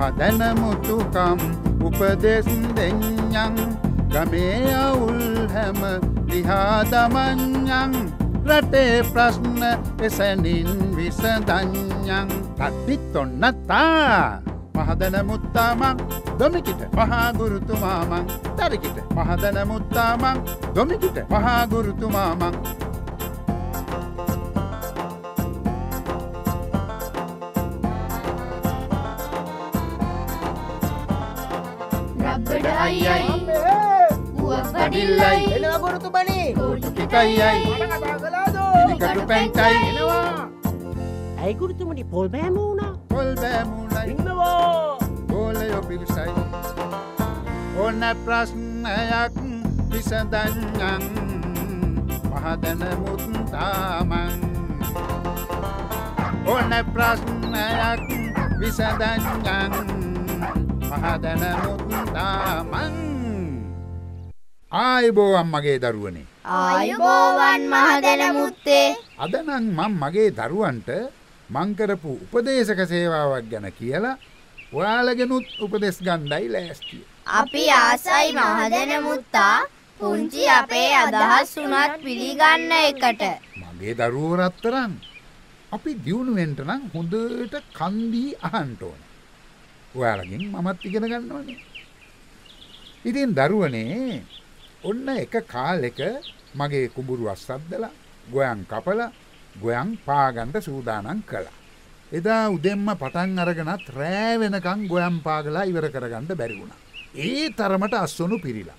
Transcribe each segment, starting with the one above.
මහදැනමුතුකම් උපදෙස් දෙඥං ගමේ අවුල් හැම ලිහා දමඥං රටේ ප්‍රශ්න එසැනින් විසදඥං තත්තිත් ඔන්නත්තා මහදන මුත්තාමං දොමිකිට. මහාගුරුතුමාමං තැරකිට මහදන මුත්තාමං දොමිකිට. මහාගුරුතුමාමං රබ්බඩ අයියයි වඩිල්ලයි එනවා ගුරුතුමනි ටිකයියයි පිළිකටු පැන්ටයි එනවා. ඇයි ගුරුතුමනි පොල් බෑම වුණා? පොල් බෑමුණයි ඉන්නවා. ගෝලයෝ පිරිසයි. ඕන ප්‍රශ්නයක් විසඳඥන් මහදන මුත්තාමන්. ඕන ප්‍රශ්නයක් විසඳඥන් මහදන මුත්තාමන් ආයිබෝවම් මගේ දරුවනේ. ආයුබෝවන් මහදැන මුත්තේ අදනං මං මගේ දරුවන්ට මංකරපු උපදේශක සේවාවක් ගැන කියලා ඔයාලගෙනුත් උපදෙස් ගණ්ඩයි ලෑස්තිය. අපි ආසයි මහදැන මුත්තා පුංචි අපේ අදහස් වුනත් පිළිගන්න එකට. මගේ දරුවරත්තරන් අපි දියුණුවෙන්ට නම් හොඳට කන්දී අහන්ටෝන. ඔයාලගින් මමත් ඉගෙන ගන්නවනේ. ඉතින් දරුවනේ ඔන්න එක කාලෙක මගේ කුඹුරු අස්සද්දල ගොයන් කපල ගොයන් පාගන්ට සූදානන් කළා. එදා උදෙම්ම පටන් අරගෙනත් රෑ වෙනකං ගොයම් පාගලා ඉවර කරගන්න බැරිවුණ. ඒ තරමට අස්වනු පිරිලා.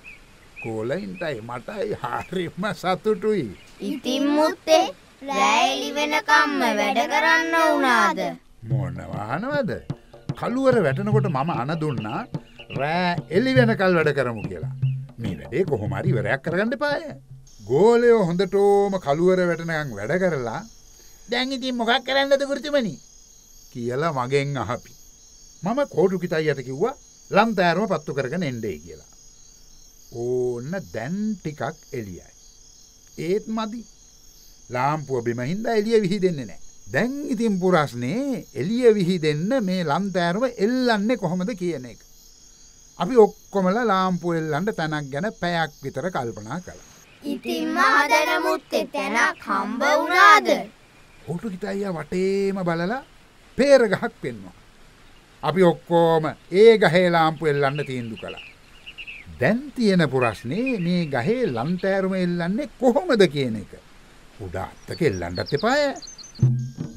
කෝලයින්ටයි මටයි හාරිම සතුටුයි. ඉතින් මුත්තේ රෑලි වෙනකම්ම වැඩ කරන්න වුණාද මොනවානවද කළුවර වැටනකොට මම අන දුන්නා රෑ එලි වෙනකල් වැඩ කරමු කියලා. මේ වැඩේ කොහොමරි වරයක් කරගන්න පාය. ගෝලයෝ හොඳටෝම කළුවර වැටනයන් වැඩ කරලා දැංගිතින් මොකක් කරන්නද ගෘතිමනි කියලා මගෙන් අහපි. මම කෝටුකිතයියට කිව්වා ලම්තෑරම පත්තු කරගෙන එන්ඩේ කියලා. ඕන්න දැන් ටිකක් එලියයි. ඒත් මදි ලාම්පුුව බිමහින්ද එලිය විහි දෙන්නේ නෑ. දැන් ඉතින් පුරස්නේ එලිය විහි දෙන්න මේ ලම්තෑරම එල්ලන්නේ කොහොමද කියන එක. අපි ඔක්කොමල ලාම්පු එල්ලන්ට තැනක් ගැන පැයක් විතර කල්පනා කළ. ඉතින් මහදැන මුත්තේ තැනක් හම්බ වුණාද හොටු හිතයිය වටේම බලලා පේරගහක් පෙන්වා. අපි ඔක්කෝම ඒ ගහේ ලාම්පු එල්ලන්න තීන්දු කළා. දැන් තියෙන පුරශ්නේ මේ ගහේ ලන්තෑරුම එල්ලන්නේ කොහොමද කියන එක. උඩාත්තක එල්ලන්ඩත් එපාය.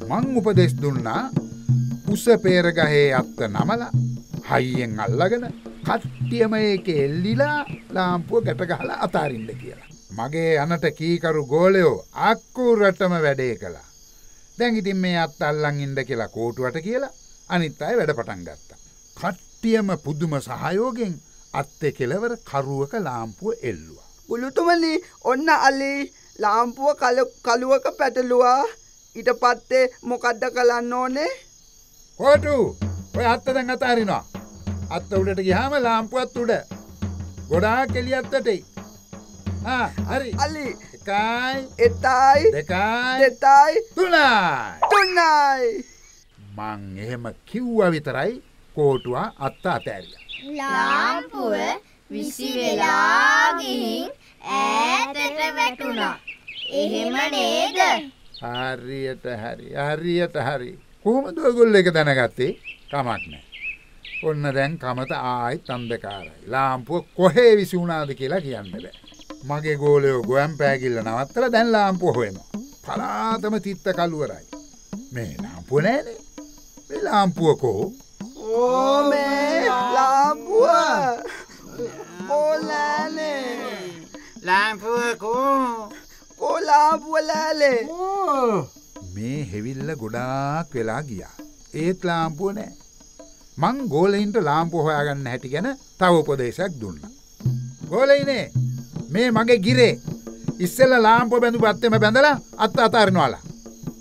මං උපදෙස් දුන්නා උස පේරගහේ අත්ත නමල හයියෙන් අල්ලගෙන කට්ටියම ඒක එල්ලිලා ලාම්පුුව ගැටගහලා අතාරින්ද කියලා. මගේ අනට කීකරු ගෝලයෝ අක්කූරටම වැඩේ කළා. දැන් ඉතින් මේ අත් අල්ලං ඉන්ද කියලා කෝටුවට කියලා අනිත් අය වැඩ පටන් ගත්තා. කට්ටියම පුදුම සහයෝගෙන් අත්තෙ කෙලවර කරුවක ලාම්පුුව එල්ලවා. බුලුතුමනි ඔන්න අලි ලාම්පුුව කළුවක පැටලුවා ඉට පත්තේ මොකද්ද කරන්න ඕනේ? කෝටු! ඔය අත්ත දැන් අතාරිනවා. අත්ත උඩට ගිහාම ලාම්පුුවත් උඩ. ගොඩා කෙලි අත්තටයි. හරි. අලි. එකයි එතයි. දෙකයි. දෙතයි. තුනයි. තුන්නයි මං එහෙම කිව්ව විතරයි කෝටුවා අත්ත අතෑරිය. ලාම්පුව විසි වෙලා ගිහින් ඈතට වැටුණා. එහෙම නේද හරියට හරි හරියට හරි කොහොම දොගොල්ල එක දැනගත්තේ කමක් නෑ. ඔන්න දැන් කමත ආයිත් අන්දකාරයි. ලාම්පුුව කොහේ විසිවුණාද කියලා කියන්න බෑ. මගේ ගෝලයෝ ගොයම් පෑගිල්ල නවත්තල දැන් ලාම්පුුව හොයනවා. පලාතම තිත්ත කළුවරයි. මේ ලාම්පුුව නෑනේ මේ ලාම්පුුවකෝ ඕමේ පෝලාපුුව ලෑලේ මේ හෙවිල්ල ගොඩාක් වෙලා ගියා. ඒත් ලාම්පුුව නෑ. මං ගෝලයින්ට ලාම්පු හොයාගන්න හැටි ගැන තව උපදේශයක් දුන්න. ගෝලයිනේ මේ මගේ ගිරේ ඉස්සෙල්ල ලාම්පුව බැඳු පත්තෙම බැඳලා අත් අතාරනවාලා.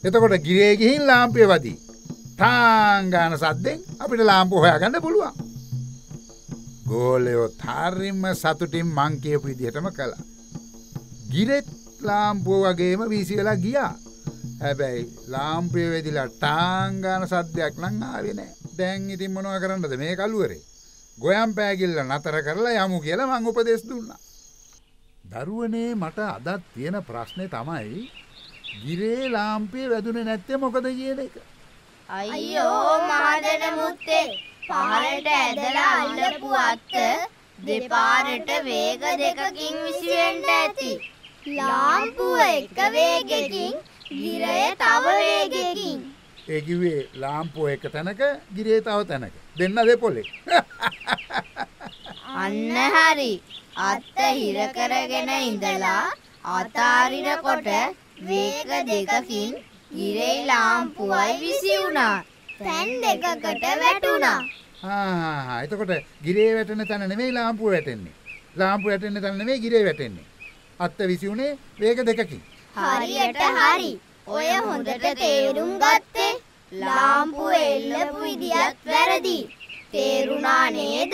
එතකොට ගිරේ ගිහින් ලාම්පය වදී. තාංගාන සද්දෙන් අපිට ලාම්පු හොයාගන්න පුළුවන්. ගෝලයෝ තාර්රිම්ම සතුටින් මං කියපු විදිහටම කළා. ගිරෙත් ලාම්පුව වගේම වීසි වෙලා ගියා. හැබැයි ලාම්පය වෙදිලා ටාංගාන සද්‍යයක් නං ආවේ නෑ. දැන් ඉතින් මොනවා කරන්නද මේ කළුවරේ. ගොයම් පෑගිල්ල නතර කරලා යමු කියලා මං උපදෙස් දුන්නා. දරුවනේ මට අදත් තියෙන ප්‍රශ්නය තමයි ගිරේ ලාම්පිය වැදුනේ නැත්තේ මොකද කියන එක. අයියෝ මහදන මුත්තේ පහලට ඇදලා අල්ලපු අත්ත දෙපාරට වේග දෙකකින් විසිවෙන්ට ඇති. ලාම්පුව එක වේගෙකින් ගිරය තව වේගෙකින්. ඒ කිව්වේ ලාම්පුව එක තැනක ගිරේ තව තැනක. දෙන්න දෙපොලේ. අන්න හරි. අත්ත හිර කරගෙන ඉඳලා අතාරිනකොට වේග දෙකකින් ගිරේ ලාම්පුවයි විසි වුණා. තැන් දෙකකට වැටුණා. ආ එතකොට ගිරේ වැටෙන තැන නෙමෙයි ලාම්පුව වැටෙන්නේ. ලාම්පුව වැටෙන තැන නෙමෙයි ගිරේ වැටෙන්නේ. අත්ත විසි උනේ වේග දෙකකින්. හරියට හරි. ඔය හොඳට තේරුම් ගත්තේ. ලාම්පුව එල්ලපු විදියත් වැරදි. තේරුණා නේද?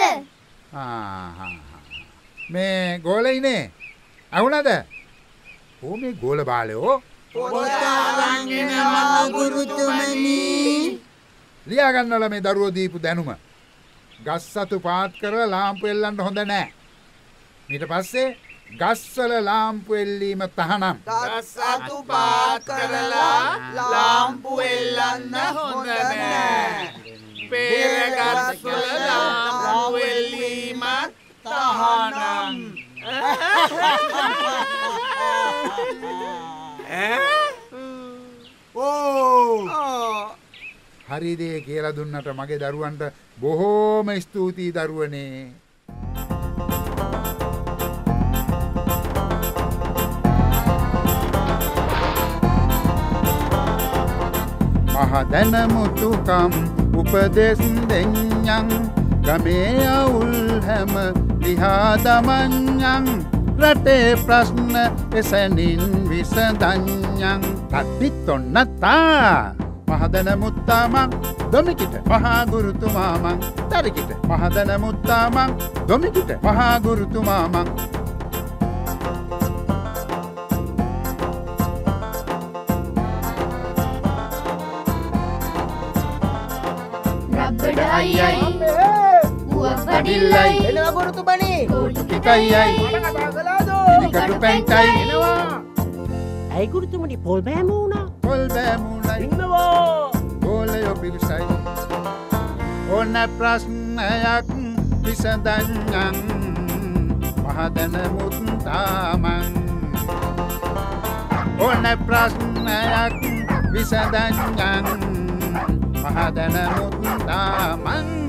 ආහා. මේ ගෝලයිනේ. අහුණද? ඕ මේ ගෝල බාලයෝ ලියා ගන්නවල මේ දරුවෝ දීපු දැනුම. ගස්සතු පාත් කරලා ලාම්පු එල්ලන්න හොඳ නෑ. ඊට පස්සේ ගස්වල ලාම්පු එල්ලීම තහනම්. ගස්සතු පාත් කරලා ලාම්පු එල්ලන්න හොඳ නෑ. පේරගස්වල ලාම්පු එල්ලීමත් තහනම්. හරි දේ කියලා දුන්නට මගේ දරුවන්ට බොහෝම ස්තුතියි දරුවනේ. මහදැනමුතුකම් උපදෙස් දෙඥන් ගමේ අවුල් හැම දිහා දමඥන් රටේ ප්‍රශ්න එසැනින් විසදඥන් තත්තිත් ඔන්නත්තා මහදන මුත්තාමං දොමිකිට මහාගුරුතුමාමං. තරිකිට මහදන මුත්තාමං දොමිකිට මහාගුරුතුමාමං. උවක් වඩිල්ලයි එනවා ගුරුතුමනි කෝටු ටිකයියයි ඉනිකටු පැන්ටයි. ඇයි ගුරුතුමනි පොල් බෑම වුණා? පොල් බෑමුණයි ඉන්නවා. ගෝලයෝ පිරිසයි. ඕන ප්‍රශ්නයක් විසඳඥන් මහදන මුත්තාමං ඕන ප්‍රශ්නයක් විසඳඥන් මහදන මුත්තාමං